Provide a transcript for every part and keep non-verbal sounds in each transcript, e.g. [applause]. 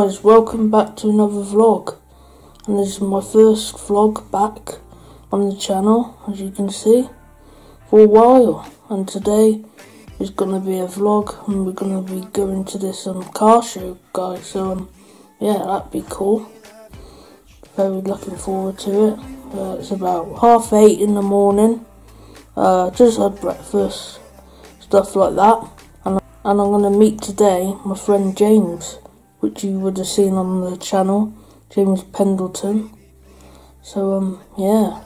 Guys, welcome back to another vlog. And this is my first vlog back on the channel, as you can see, for a while. And today is going to be a vlog, and we're going to be going to this um, car show, guys. So, um, yeah, that'd be cool. Very looking forward to it. Uh, it's about half eight in the morning. Uh, just had breakfast, stuff like that. And, and I'm going to meet today my friend James, which you would have seen on the channel, James Pendleton. So, um, yeah,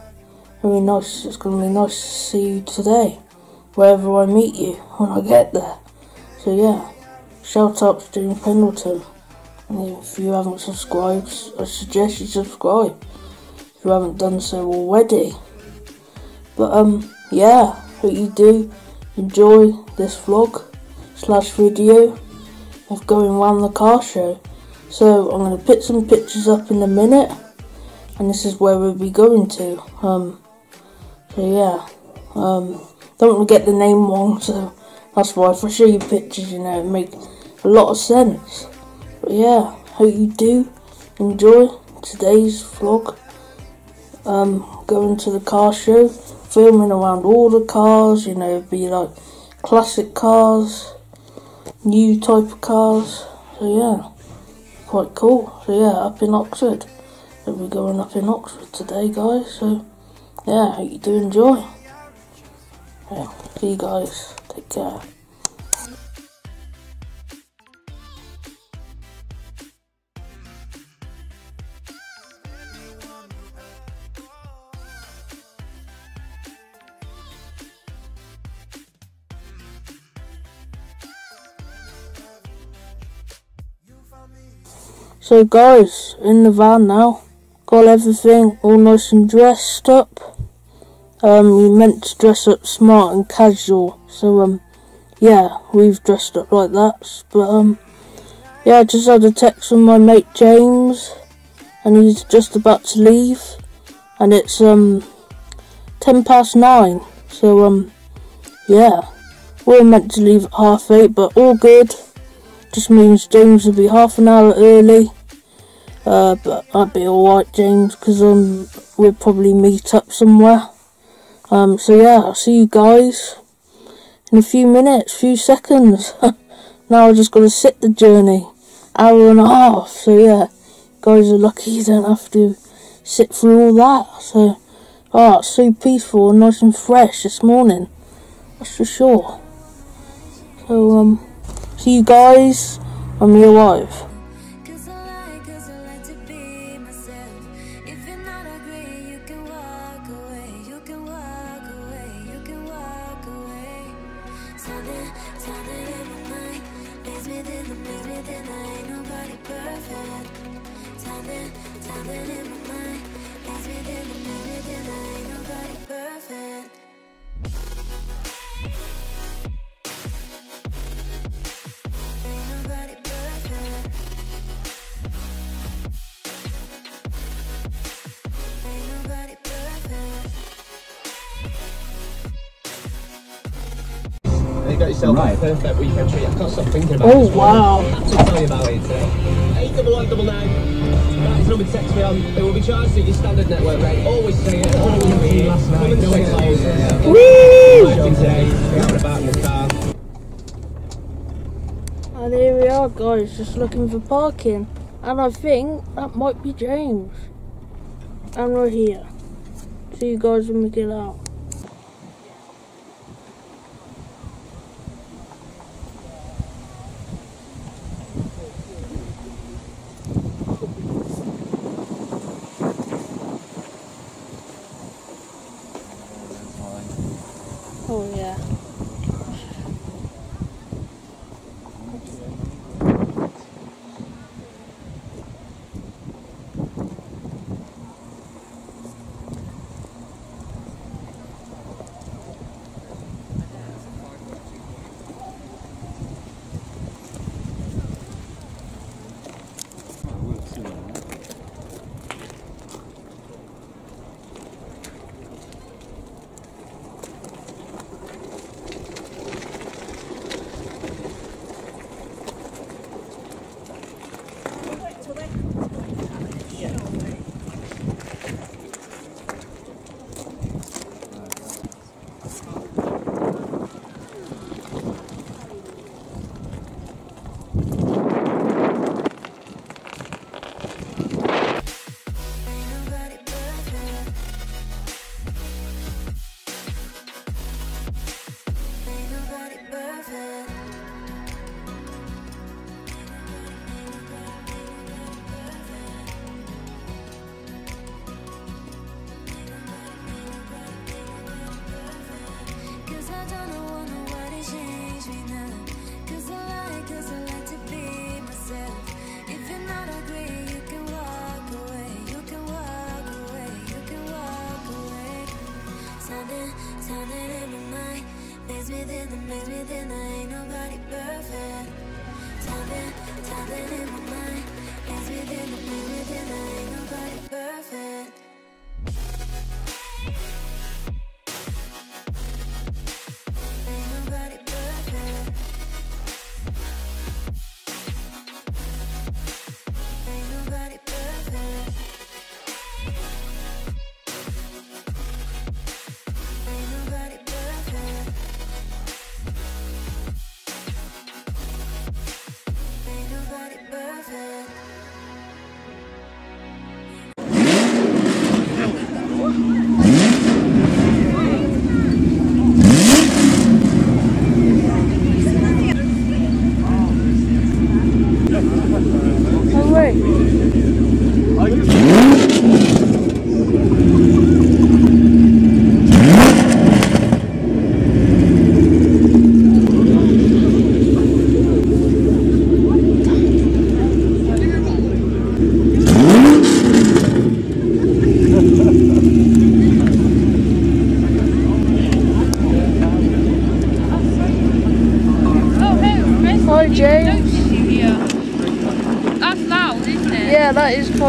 very nice. It's to be nice to see you today, wherever I meet you when I get there. So, yeah, shout out to James Pendleton. And if you haven't subscribed, I suggest you subscribe if you haven't done so already. But um, yeah, hope you do enjoy this vlog slash video of going around the car show. So I'm going to put some pictures up in a minute, and this is where we'll be going to. Um, so yeah, um, don't to get the name wrong, [laughs] so that's why if I show you pictures, you know, it makes a lot of sense. But yeah, hope you do enjoy today's vlog. Um, going to the car show, filming around all the cars, you know, be like classic cars, new type of cars. So yeah, quite cool. So yeah, up in Oxford. We'll be going up in Oxford today, guys. So yeah, hope you do enjoy. Yeah, see you guys. Take care. So guys, in the van now, got everything all nice and dressed up. Um, we meant to dress up smart and casual, so um, yeah, we've dressed up like that. But um, yeah, I just had a text from my mate James, and he's just about to leave, and it's um, ten past nine. So um, yeah, we we're meant to leave at half eight, but all good just means James will be half an hour early. Uh, but I'd be alright, James, because um, we'll probably meet up somewhere. Um, so yeah, I'll see you guys in a few minutes, few seconds. [laughs] now I just got to sit the journey, hour and a half. So yeah, guys are lucky you don't have to sit through all that. So, oh, it's so peaceful and nice and fresh this morning. That's for sure. So um. See you guys when we arrive. You got yourself Right. a perfect weekend treat. I can't stop thinking about Oh, it. wow. I have to tell you about it. Eight double one double nine. That is number to text me on. It will be charged at your standard network rate. Always say it. Always say it. Come and say hello. Woo! Today. Out about in the car. And here we are, guys, just looking for parking. And I think that might be James. And we're here. See you guys when we get out.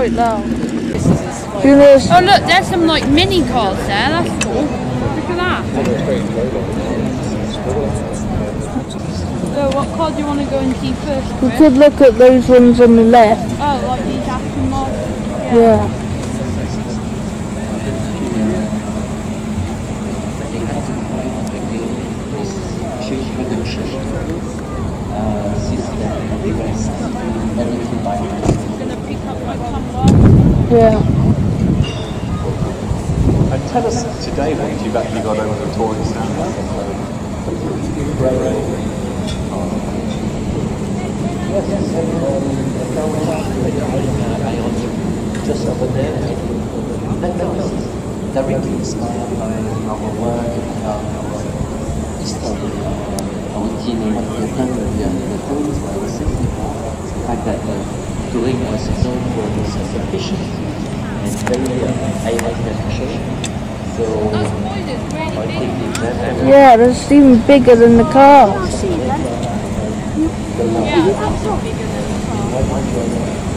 Quite loud. Oh look, there's some like mini cars there. That's cool. Look at that. So, what car do you want to go and see first? We could look at those ones on the left. Oh, like these Aston Martins. Yeah. Gonna pick up my camera. Yeah. And tell us today what you've actually got over the touring stand. There. That was directly inspired by our work and our, history, our team, what we have done with the, the tools were simply the fact that the touring was known for its efficiency and very uh, high penetration. So I think Yeah, that's even bigger than the car. Yeah, that's not bigger than the car. Looks expensive.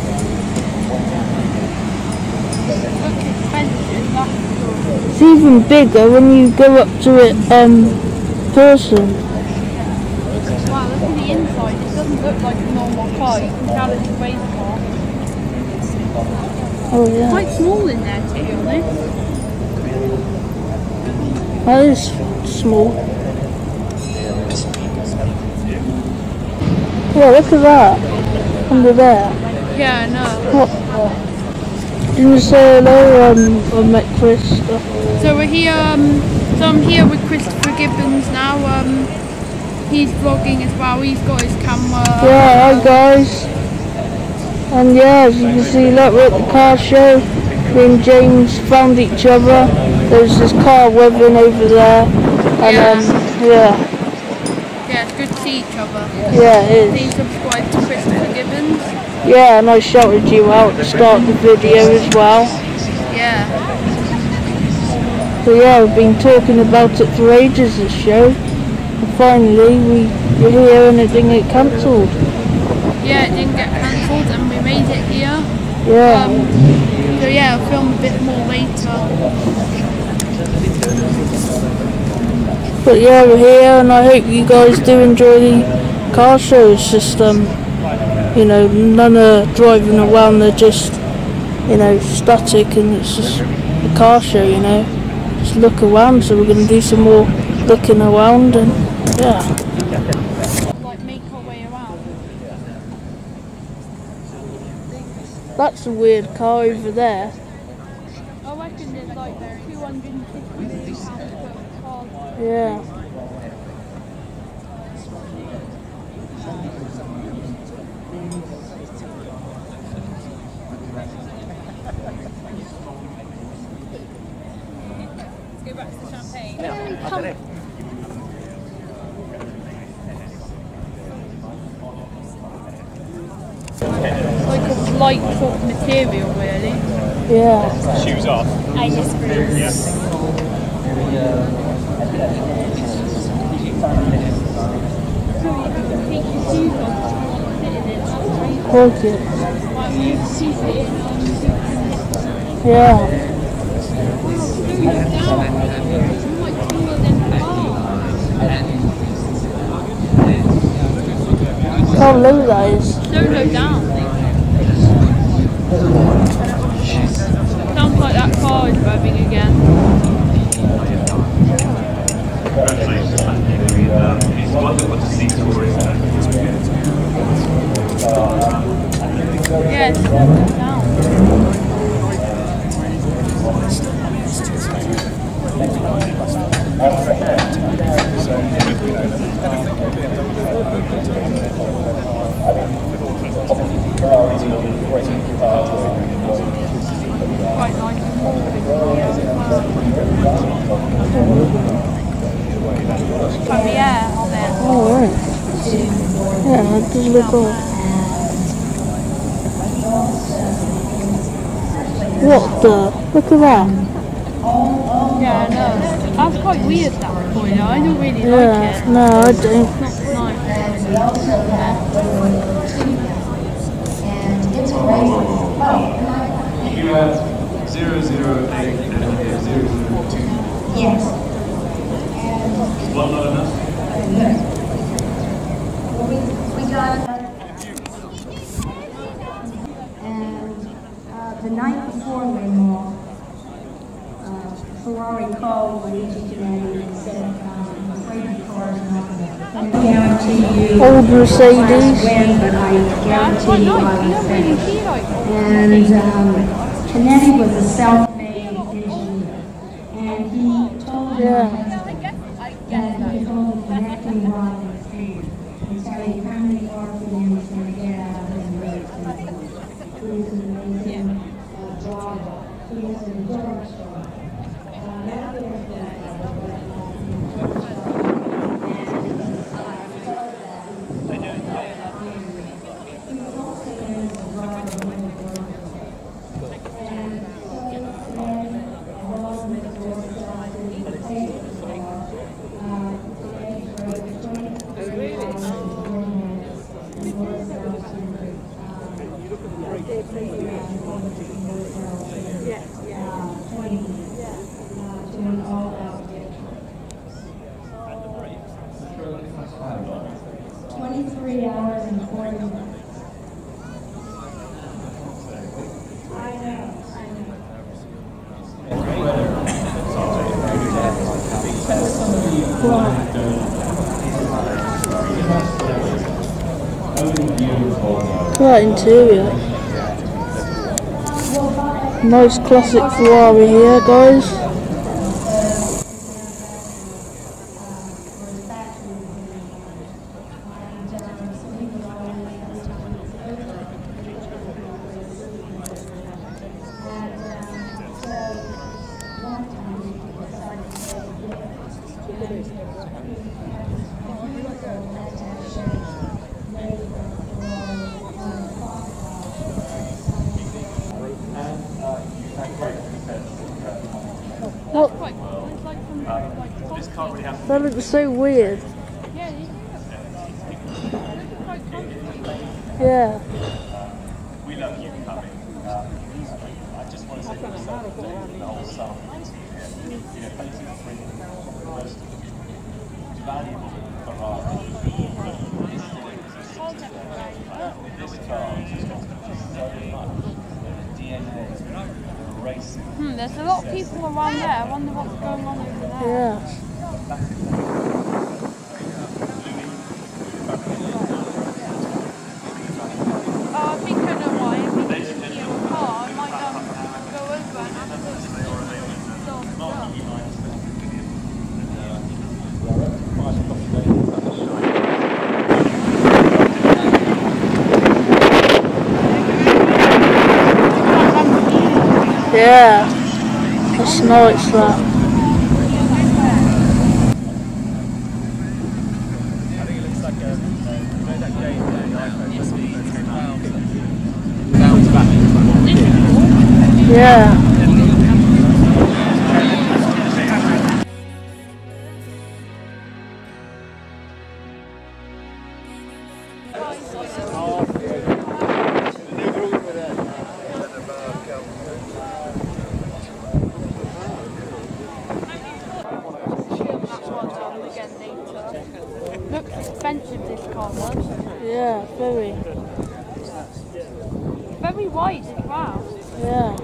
That's cool. It's even bigger when you go up to it um person. Wow, look at the inside. It doesn't look like a normal car. You can tell it's a race car. Oh yeah. Quite small in there, to be honest. That is small. Yeah, look at that. Under there. Yeah, I know. What? Didn't you say hello? Um, I met Chris. So we're here. Um, so I'm here with Christopher Gibbons now. Um, he's vlogging as well. He's got his camera. Yeah, hi guys. And yeah, as you can see, look, we're at the car show. Me and James found each other. There's this car webbing over there. And Yeah. um, yeah, Yeah, it's good to see each other. yeah, it is. subscribe to Christopher Gibbons. Yeah, and I shouted you out to start the video as well. Yeah. So yeah, we've been talking about it for ages, this show. And finally, we, we're here and it didn't get cancelled. Yeah, it didn't get cancelled and we made it here. Yeah. Um, so yeah, I'll film a bit more later. But yeah, we're here, and I hope you guys do enjoy the car show. It's just, um, you know, none are driving around, they're just, you know, static, and it's just a car show, you know. Just look around, so we're going to do some more looking around, and yeah. Like make our way around. That's a weird car over there. I reckon there's like 250 million pounds of cars. Yeah. Like a light sort of material, really. Yeah. Shoes off. I just breathe. Yeah. Okay. Yeah. How low that is. So low down. Yeah, I know. That's quite weird, that point. I don't really yeah, like it. No, I don't. Mercedes. And um, Kennedy was a self-made engineer. And he told yeah. that he could hold connecting rod in his hand. And so he finally worked for him was going to get out of his way. He was an amazing uh, driver. He was a dark?" driver. that interior. Nice classic Ferrari here guys. That looks so weird. Yeah. Yeah. I know it's that. expensive this car was. Yeah, very. Very wide as well. Yeah.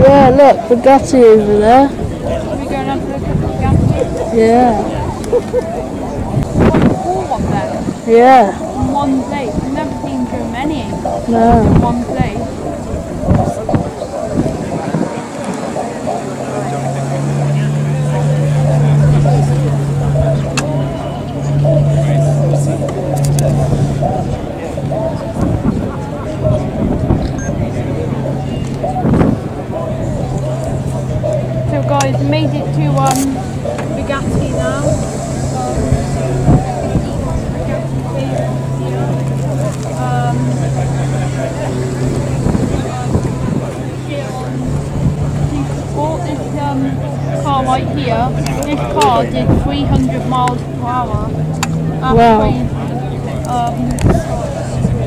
Yeah, look, Bugatti over there. Yeah. All of them Yeah. in one place. I've never seen so many in No. one place. So guys, made it to um Bugatti now. Um, um, bought this um, car right here. This car did 300 miles per hour. That's Wow. crazy. Um,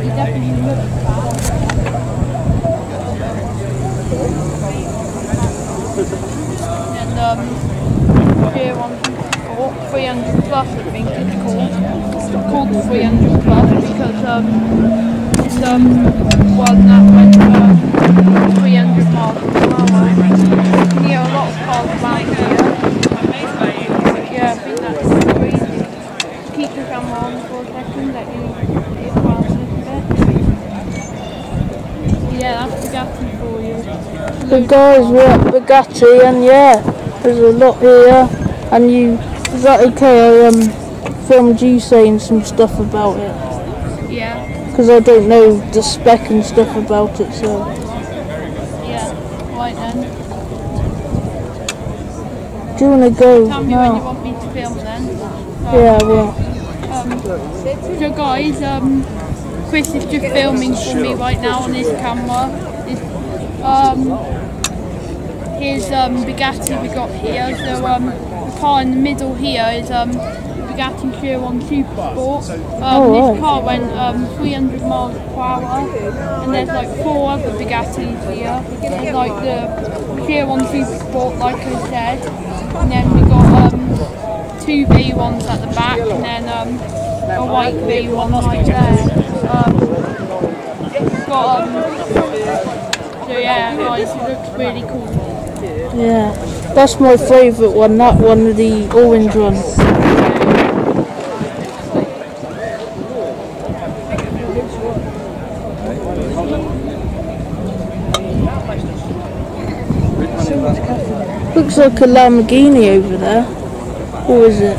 it definitely looks fast. And um, here on oh, 300 plus, I think it's called 300 plus because um, it's um, one that went uh, 300 miles per hour. And yeah, a lot of cars around here. Yeah, I think that's crazy. Keep the camera on for a second, let you see it a little bit. Yeah, that's Bugatti for you. The guys were at Bugatti and yeah, there's a lot here. And you, is that okay? Um, filmed you saying some stuff about it. Yeah, Because I don't know the spec and stuff about it, so. yeah. Right then. Do you want to go Tell me when you want me to film then. Yeah, well. Um, so guys, um, Chris is just filming for me right now on his camera. His, um, his um, Bugatti we got here. So um, the car in the middle here is um, Bugatti Chiron Super Sport. Um, Oh, this right. car went um, 300 miles per hour, and there's like four other Bugattis here. There's like the Chiron Super Sport, like I said, and then we got um, two Veyrons at the back, and then um, a white Veyron right there. Um, got um, so yeah, guys, it looks really cool. Yeah. That's my favourite one, that one, of the orange one. Looks like a Lamborghini over there. Or is it?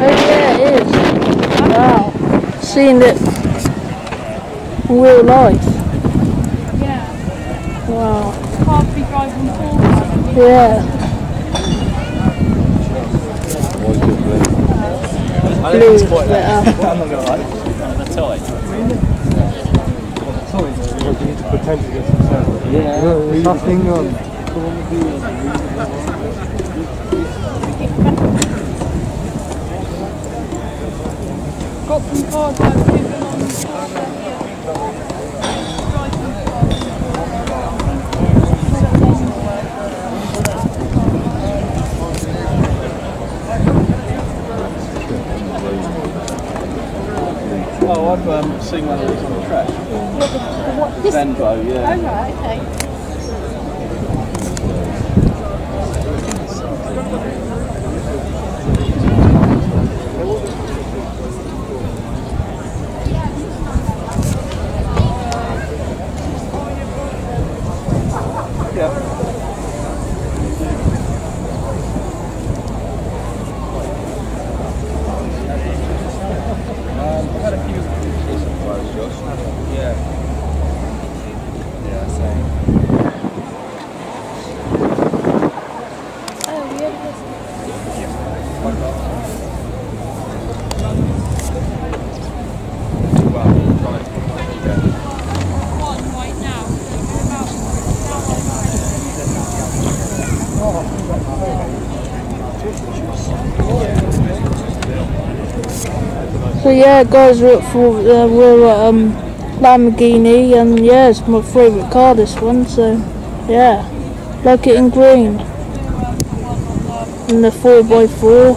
Oh yeah, it is. Wow. Seeing it in real life. Yeah, Wow. can't be driving forward. Yeah. Blue is better. [laughs] I'm not gonna lie. The toy. pretend to get some sense. Yeah. Nothing on. Got some cars I've driven on before here. Driving Oh, I've um, seen one of these on the track. Venvo, yeah. right, okay. Yeah, guys, we're for uh, we're at um, Lamborghini, and yeah, it's my favourite car. This one, so yeah, like it in green. And the four x 4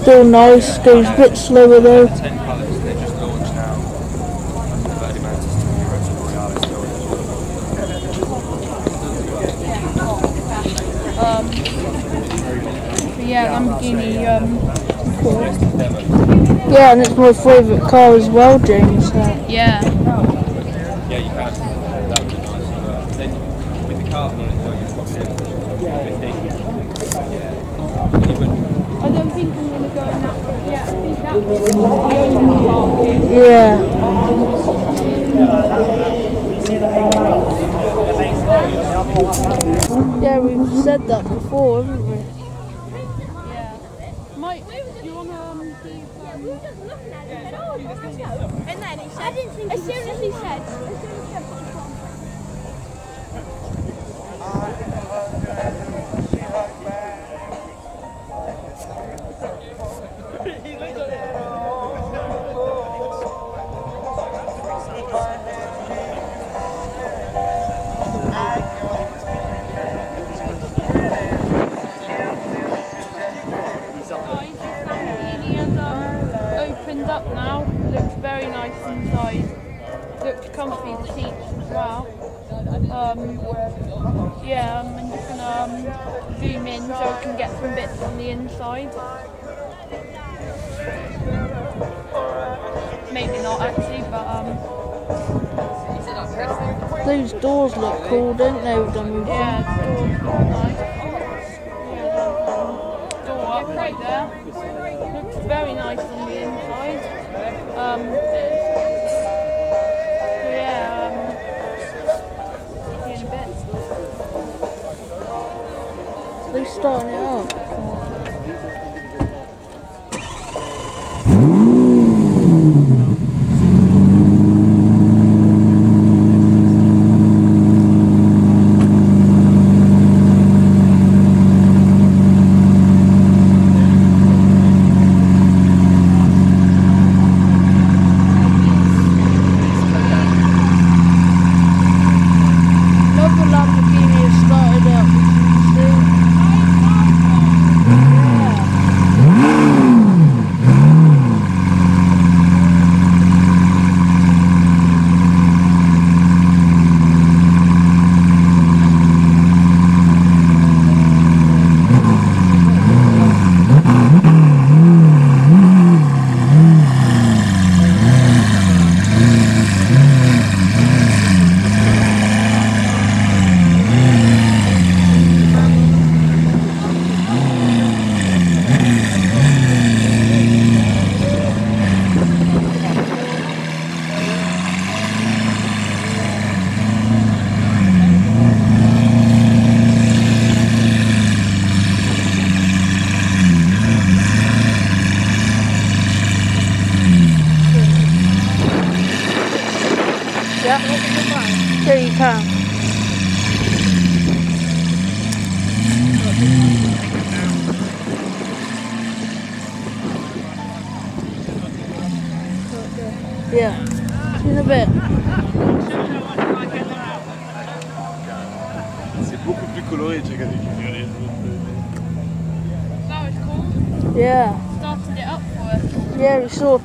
still nice. Goes a bit slower though. 10 colours, they just launched now. Verde Mantis to Euro to Borealis Um, so yeah, Lamborghini. Um, cool. Yeah, and it's my favourite car as well, James. So. Yeah. Yeah, you can. That would be nice. Then with the carbon on it, though, you've got the 15. I don't think I'm gonna go in that. Yeah, I think that was the only parking. Yeah. Yeah, we've said that before, haven't we? Yeah. Mike, do you wanna um, give um, I didn't think as soon as he said, as soon as he said,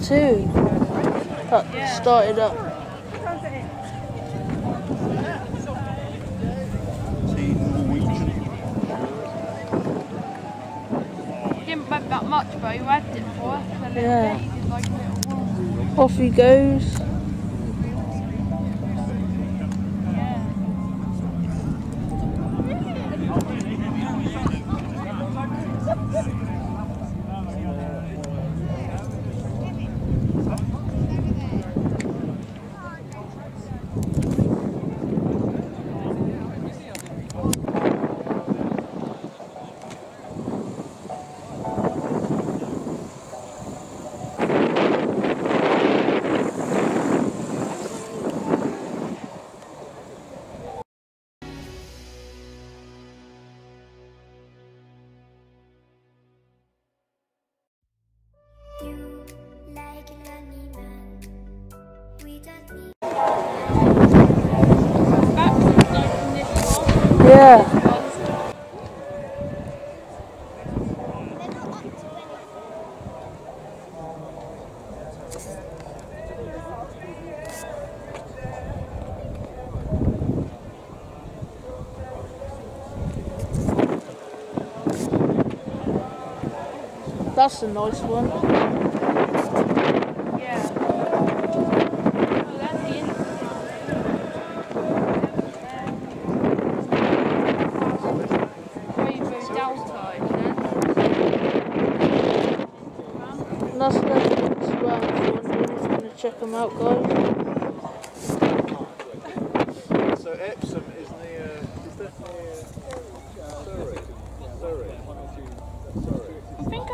two. That started up. Didn't rev that much, but he revved it for us Yeah. bit. He like a little. Off he goes. That's a nice one. Yeah. That's the the Instagram if you're going to check them out, guys. So Epsom is near, is that near Surrey? Surrey.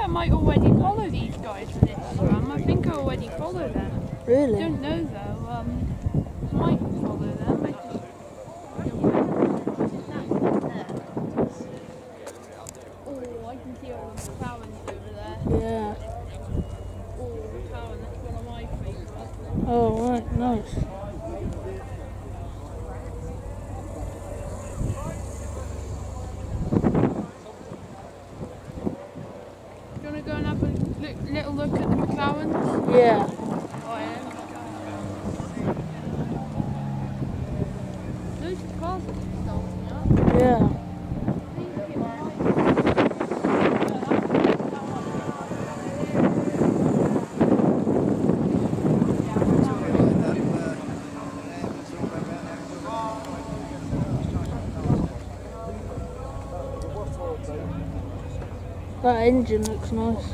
I think I might already follow these guys on Instagram. I think I already follow them. I Really? don't know though. Um, I might follow them. I just... Oh, I can see all the McLarens over there. Yeah. Oh, McLaren, that's one of my favourites. Oh, right, nice. Do you want to go and have a look, little look at the McLarens? Yeah. Oh, yeah. Those cars are starting up. Yeah. That engine looks nice.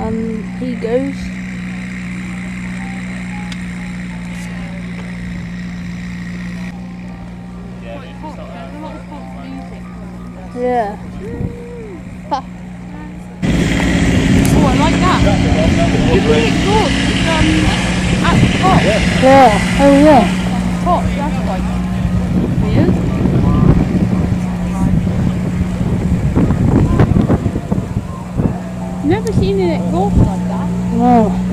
And he goes. Yeah. Ha. Oh, I like that. It good? It's, um, at the top. Yeah. Oh yeah. Top, Never seen it golf like that. No.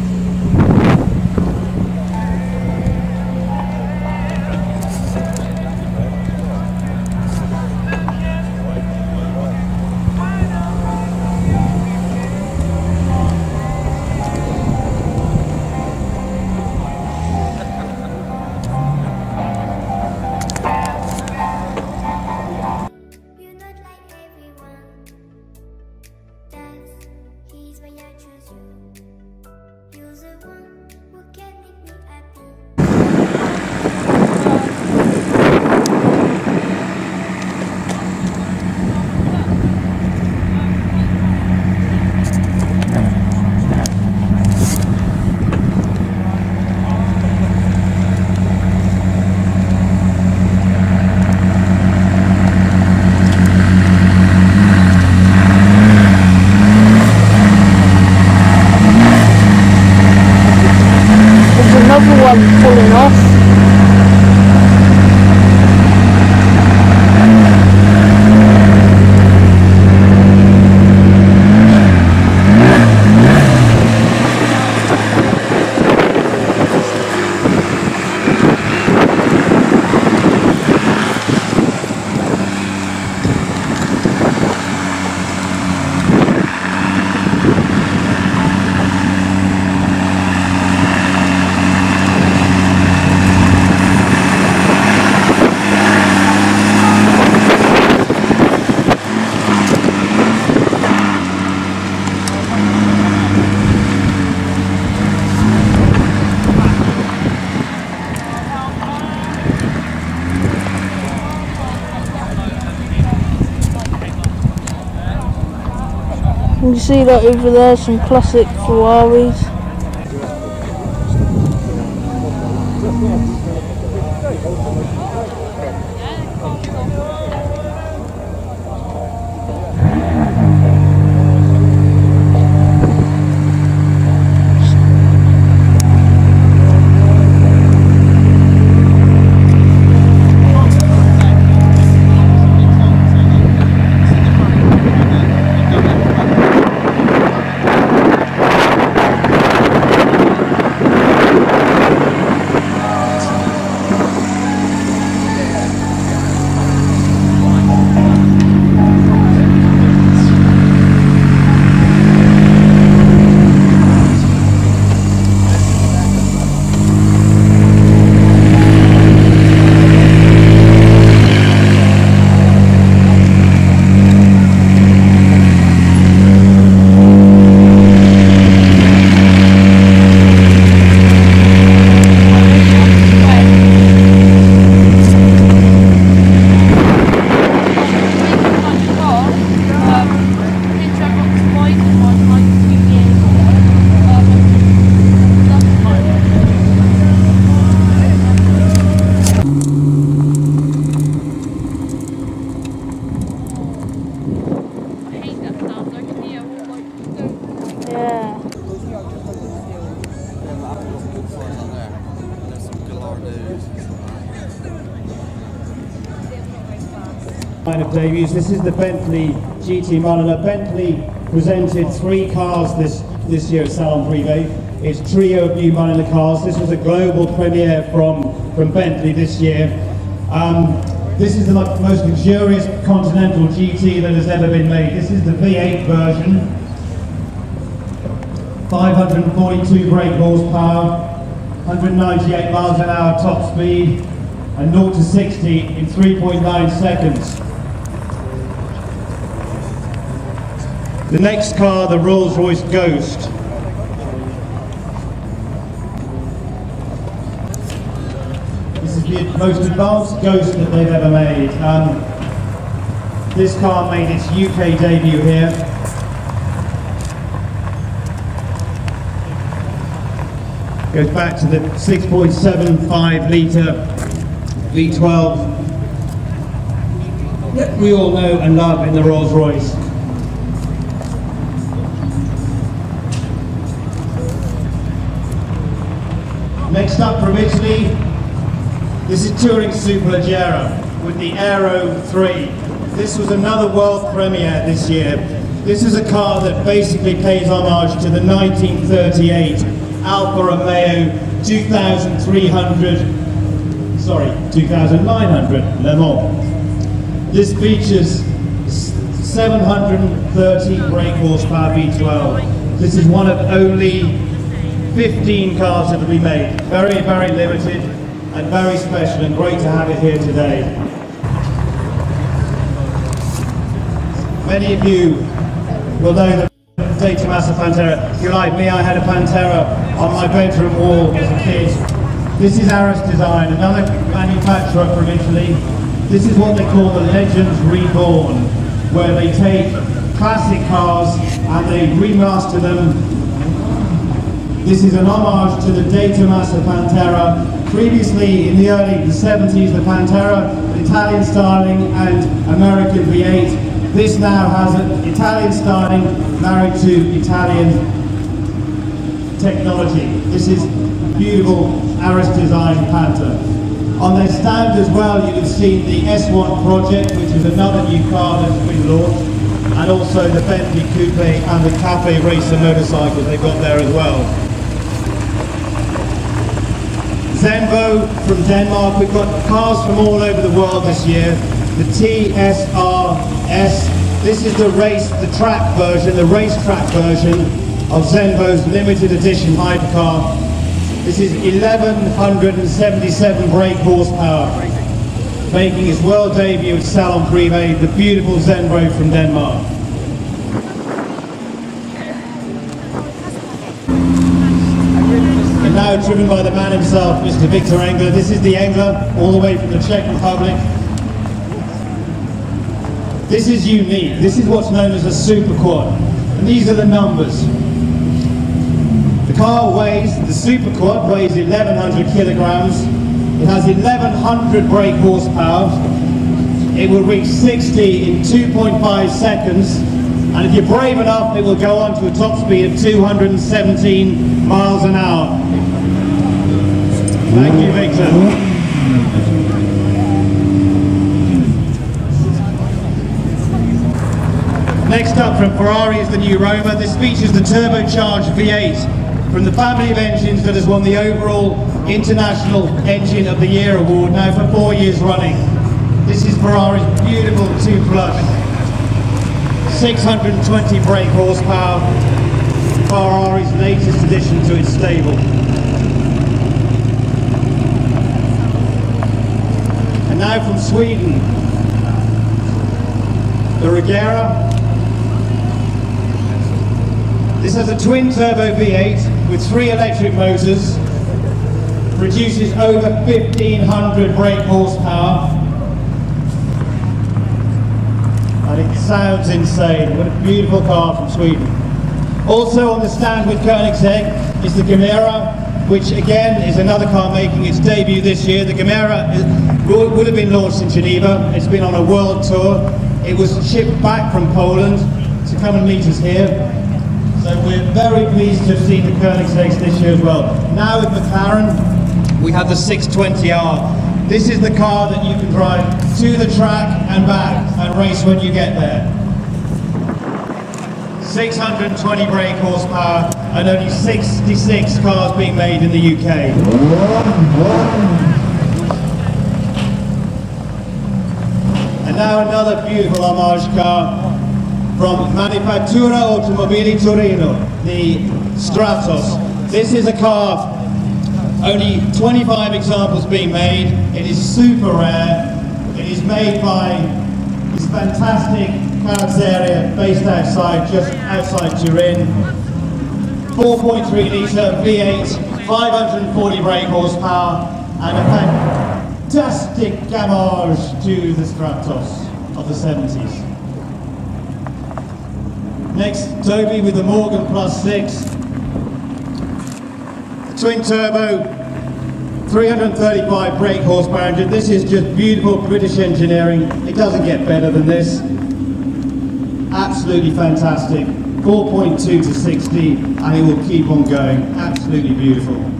See that over there, some classic Ferraris. Yeah. line of debuts. This is the Bentley GT Mariner. Bentley presented three cars this, this year at Salon Privé. It's trio of new Mariner cars. This was a global premiere from, from Bentley this year. Um, this is the mo- most luxurious Continental GT that has ever been made. This is the V8 version. 542 brake horsepower, 198 miles an hour top speed, and 0 to 60 in 3.9 seconds. The next car, the Rolls-Royce Ghost. This is the most advanced Ghost that they've ever made. Um, this car made its UK debut here. Goes back to the 6.75 litre V12 that we all know and love in the Rolls-Royce. Next up from Italy, this is Touring Superleggera with the Aero 3. This was another world premiere this year. This is a car that basically pays homage to the 1938 Alfa Romeo 2300, sorry, 2900 Le Mans. This features 730 brake horsepower V12. This is one of only 15 cars that be made. Very, very limited and very special and great to have it here today. Many of you will know the De Tomaso Pantera. If you're like me, I had a Pantera on my bedroom wall as a kid. This is Ares Design, another manufacturer from Italy. This is what they call the Legends Reborn, where they take classic cars and they remaster them this is an homage to the De Tomaso Pantera. Previously, in the early 70s, the Pantera, Italian styling and American V8. This now has an Italian styling married to Italian technology. This is beautiful Ares design Panther. On their stand as well, you can see the S1 Project, which is another new car that's been launched, and also the Bentley Coupe and the Cafe Racer motorcycles they've got there as well. Zenvo from Denmark. We've got cars from all over the world this year. The TSRS. This is the race, the track version, the racetrack version of Zenvo's limited edition hypercar. This is 1177 brake horsepower, making its world debut at Salon Privé, the beautiful Zenvo from Denmark. And now driven by the man himself, Mr. Victor Engler. This is the Engler, all the way from the Czech Republic. This is unique. This is what's known as a super. And these are the numbers. The car weighs, the Super weighs 1100 kilograms. It has 1100 brake horsepower. It will reach 60 in 2.5 seconds. And if you're brave enough, it will go on to a top speed of 217 miles an hour. Thank you, Victor. Next up from Ferrari is the new Roma. This features the turbocharged V8 from the family of engines that has won the overall International Engine of the Year award now for four years running. This is Ferrari's beautiful 2 Plus. 620 brake horsepower. Ferrari's latest addition to its stable. And now from Sweden, the Regera this has a twin turbo V8 with three electric motors, produces over 1500 brake horsepower, and it sounds insane. What a beautiful car from Sweden. Also on the stand with Koenigsegg is the Gemera, which again is another car making its debut this year. The Gemera would have been launched in Geneva. It's been on a world tour. It was shipped back from Poland to come and meet us here. So we're very pleased to have seen the Koenigseggs this year as well. Now with McLaren, we have the 620R. This is the car that you can drive to the track and back and race when you get there. 620 brake horsepower and only 66 cars being made in the UK. Now another beautiful homage car from Manifattura Automobili Torino, the Stratos. This is a car, only 25 examples being made. It is super rare. It is made by this fantastic carrozzeria based outside, just outside Turin. 4.3 litre V8, 540 brake horsepower, and a fantastic gamage to the Stratos of the 70s. Next, Toby with the Morgan Plus 6. Twin turbo, 335 brake horsepower engine. This is just beautiful British engineering. It doesn't get better than this. Absolutely fantastic. 4.2 to 60 and it will keep on going. Absolutely beautiful.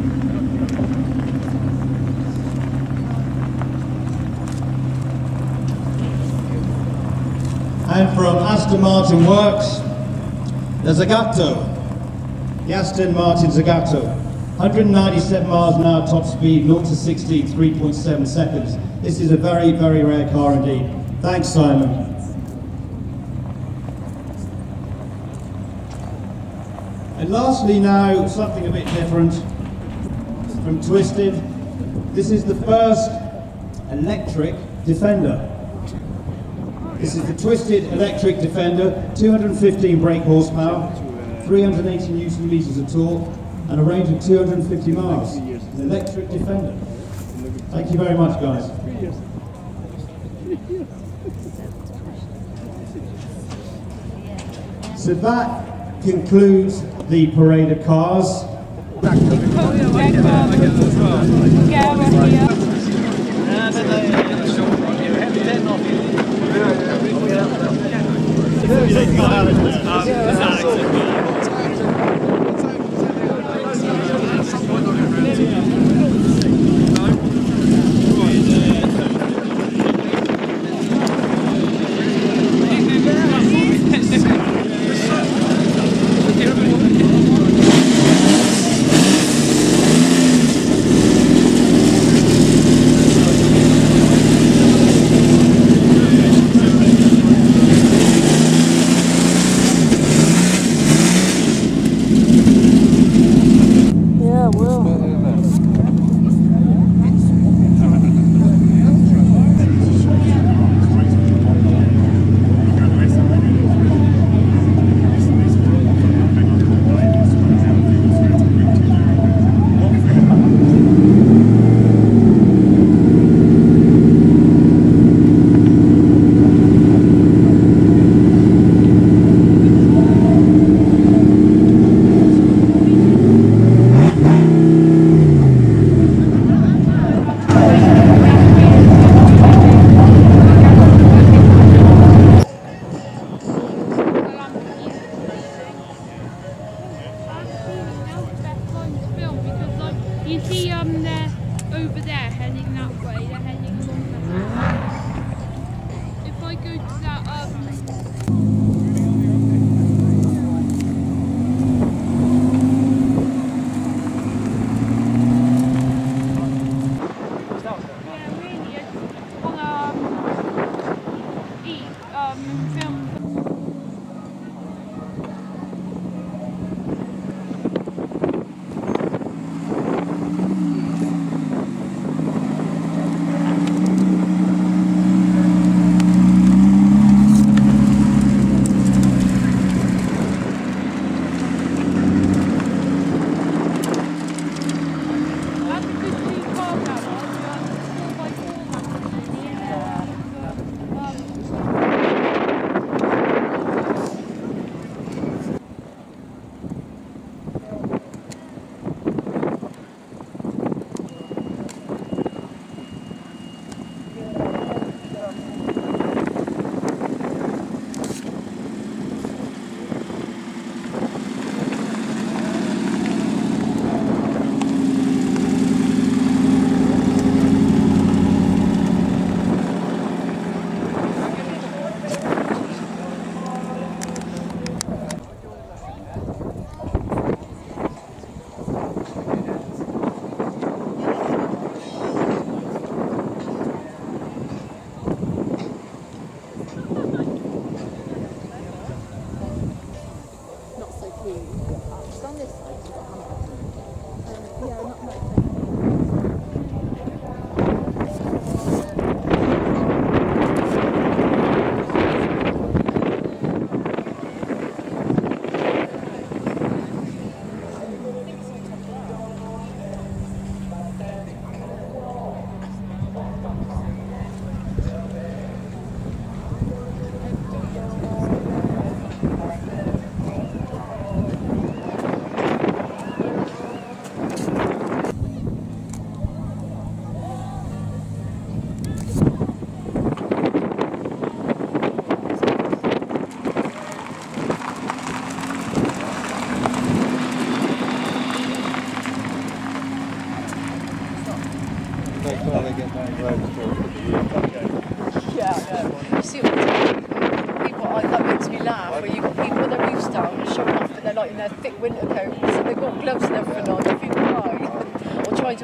And from Aston Martin Works, the Zagato, the Aston Martin Zagato. 197 miles an hour top speed, 0 to 60, 3.7 seconds. This is a very, very rare car indeed. Thanks, Simon. And lastly now, something a bit different from Twisted. This is the first electric Defender. This is the twisted electric Defender, 215 brake horsepower, 380 newton meters of torque, and a range of 250 miles. An electric Defender. Thank you very much, guys. So that concludes the parade of cars. It's not acceptable. っていう、あ、期間ですか、ね、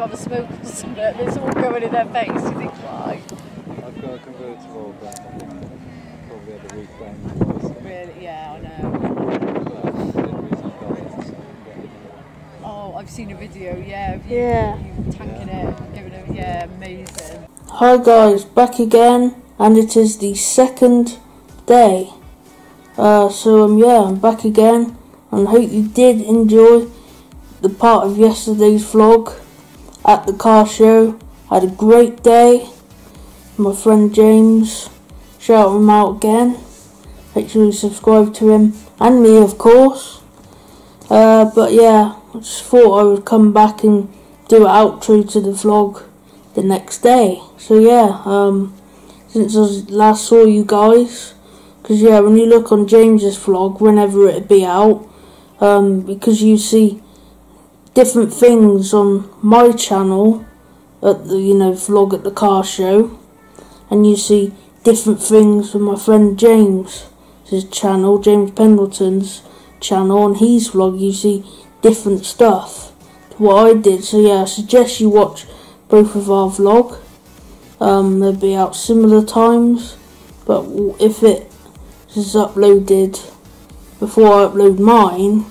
have a smoke or something. It's all going in their face. You think why? I've got a convertible, but probably at the weekend. Really? Yeah, I know. Oh, I've seen a video. Yeah, of you, Yeah. you tanking it, giving it. Yeah, amazing. Hi guys, back again, and it is the second day. Uh, so um, yeah, I'm back again, and I hope you did enjoy the part of yesterday's vlog at the car show. I had a great day. My friend James, shout him out again. Make sure you subscribe to him and me, of course. Uh, but yeah, I just thought I would come back and do an outro to the vlog the next day. So yeah, um, since I last saw you guys, because yeah, when you look on James's vlog, whenever it be out, um, because you see different things on my channel at the you know vlog at the car show, and you see different things from my friend James' his channel, James Pendleton's channel, on his vlog, you see different stuff to what I did. So yeah, I suggest you watch both of our vlog. Um, they'll be out similar times, but if it is uploaded before I upload mine,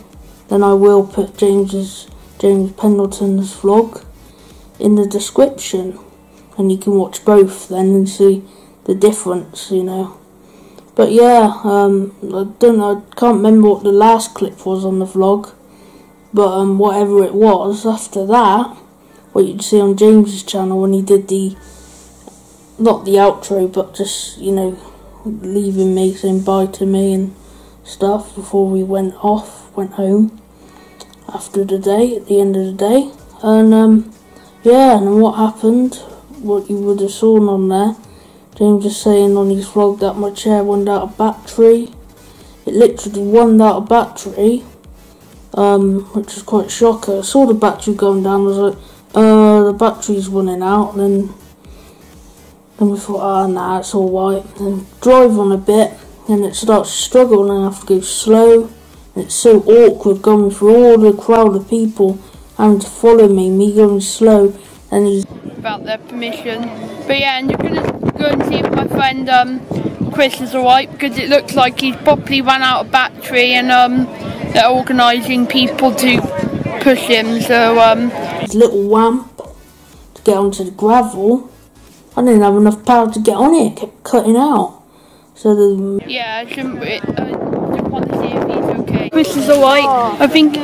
then I will put James's James Pendleton's vlog in the description, and you can watch both then and see the difference, you know. But yeah, um, I don't know, I can't remember what the last clip was on the vlog, but um, whatever it was after that, what you'd see on James's channel when he did the not the outro, but just you know leaving me saying bye to me and stuff before we went off, went home after the day at the end of the day, and um, yeah, and what happened? What you would have seen on there. James was saying on his vlog that my chair went out of battery. It literally went out of battery, um, which was quite shocking. I saw the battery going down. I was like, uh, the battery's running out. And then, then we thought, ah, nah, it's all right. Then drive on a bit, and it starts struggling. And I have to go slow. It's so awkward going through all the crowd of people having to follow me, me going slow. And he's about their permission. But yeah, and you're gonna go and see if my friend um, Chris is alright because it looks like he's probably run out of battery and um, they're organising people to push him. So um, his little ramp to get onto the gravel. I didn't have enough power to get on it. It kept cutting out. So the yeah, I shouldn't. I just want to see if he's. Chris is alright. I think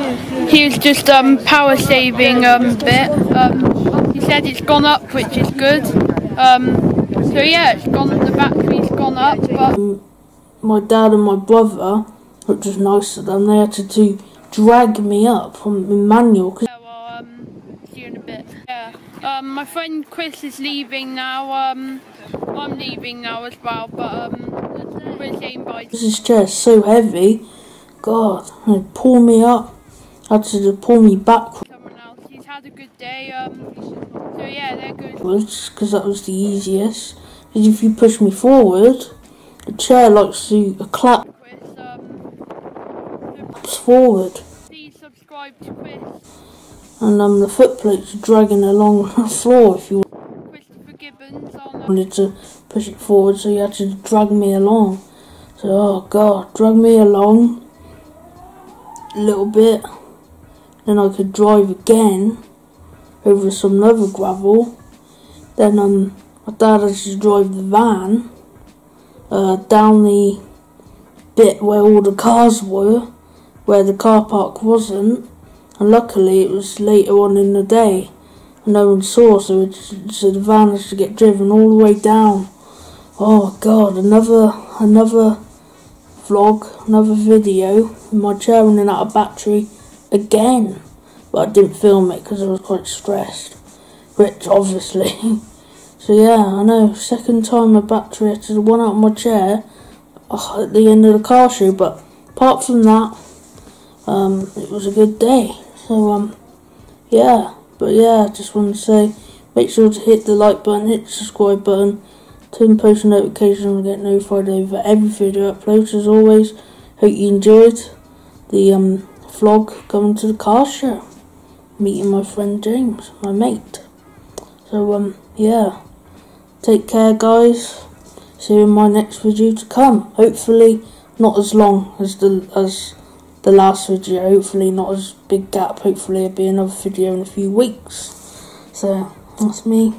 he was just um, power saving um, bit. Um, he said it's gone up, which is good. Um, so yeah, it's gone. The battery's gone up, but my dad and my brother, which was nice of them, they had to do drag me up from manual. 'cause see you in a bit. Yeah. Um, my friend Chris is leaving now. Um, I'm leaving now as well, but um, we're saying bye. This chair is so heavy. God, they pull me up. Had to pull me backwards He's had a good day. Um, so yeah, they're good. because that was the easiest. Because if you push me forward, the chair likes to clap forward. Please subscribe to Chris. and um, the foot plates are dragging along [laughs] the floor if you Gibbons on wanted to push it forward, so you had to drag me along. So, oh god, drag me along a little bit, then I could drive again over some other gravel. Then um, my dad had to drive the van uh, down the bit where all the cars were, where the car park wasn't. And luckily, it was later on in the day, and no one saw, so, it, so the van has to get driven all the way down. Oh God! Another another vlog, another video. My chair running out of battery again, but I didn't film it because I was quite stressed. Rich, obviously. [laughs] so yeah, I know. Second time my battery had to run out of my chair oh, at the end of the car show, but apart from that, um, it was a good day. So um, yeah, but yeah, I just want to say, make sure to hit the like button, hit the subscribe button, turn post notifications and get notified over every video upload. As always, hope you enjoyed the um vlog going to the car show, meeting my friend James, my mate. So um yeah, take care guys. See you in my next video to come. Hopefully not as long as the as the last video. Hopefully not as big gap. Hopefully it'll be another video in a few weeks. So that's me.